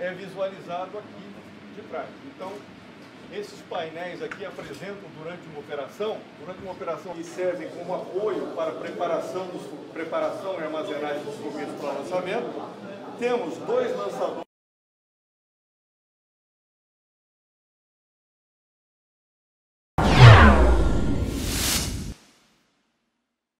é visualizado aqui de trás. Então, esses painéis aqui apresentam durante uma operação, durante uma operação que servem como apoio para preparação, dos, preparação e armazenagem dos foguetes para lançamento. Temos dois lançadores